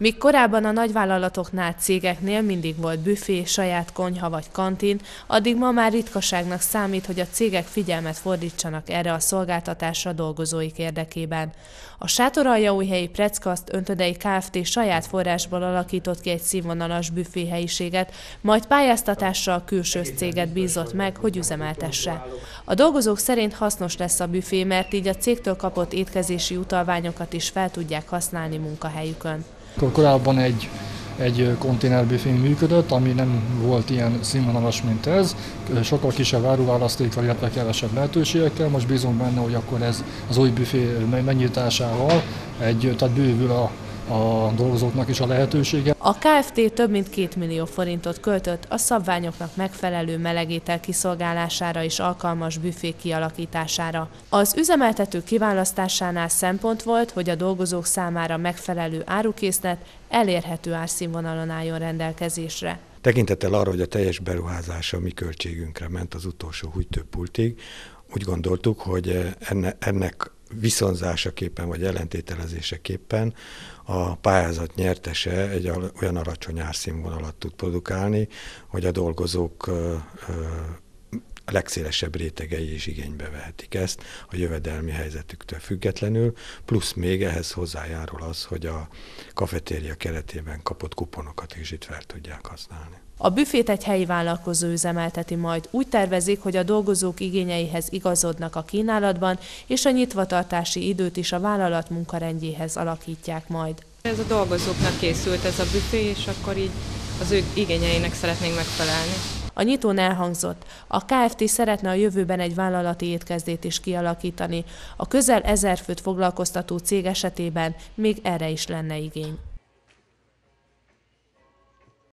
Míg korábban a nagyvállalatoknál, cégeknél mindig volt büfé, saját konyha vagy kantin, addig ma már ritkaságnak számít, hogy a cégek figyelmet fordítsanak erre a szolgáltatásra dolgozóik érdekében. A Sátoraljaújhelyi Preckaszt öntödei Kft. saját forrásból alakított ki egy színvonalas büféhelyiséget, majd pályáztatással külső céget bízott meg, hogy üzemeltesse. A dolgozók szerint hasznos lesz a büfé, mert így a cégtől kapott étkezési utalványokat is fel tudják használni munkahelyükön. Korábban egy egy konténerbüfé működött, ami nem volt ilyen színvonalas, mint ez, sokkal kisebb áruválasztékkal, illetve kevesebb lehetőségekkel. Most bízunk benne, hogy akkor ez az új büfé megnyitásával egy, tehát bővül a a dolgozóknak is a lehetősége. A KFT több mint két millió forintot költött a szabványoknak megfelelő melegétel kiszolgálására és alkalmas büfék kialakítására. Az üzemeltető kiválasztásánál szempont volt, hogy a dolgozók számára megfelelő árukészlet elérhető árszínvonalon álljon rendelkezésre. Tekintettel arra, hogy a teljes beruházása mi költségünkre ment az utolsó húgytőpultig, úgy gondoltuk, hogy ennek viszonzásaképpen vagy ellentételezésekképpen a pályázat nyertese egy olyan alacsony árszínvonalat tud produkálni, hogy a dolgozók a legszélesebb rétegei is igénybe vehetik ezt a jövedelmi helyzetüktől függetlenül, plusz még ehhez hozzájárul az, hogy a kafetéria keretében kapott kuponokat is itt fel tudják használni. A büfét egy helyi vállalkozó üzemelteti majd. Úgy tervezik, hogy a dolgozók igényeihez igazodnak a kínálatban, és a nyitvatartási időt is a vállalat munkarendjéhez alakítják majd. Ez a dolgozóknak készült ez a büfé, és akkor így az ő igényeinek szeretnénk megfelelni. A nyitón elhangzott, a KFT szeretne a jövőben egy vállalati étkezdét is kialakítani. A közel ezer főt foglalkoztató cég esetében még erre is lenne igény.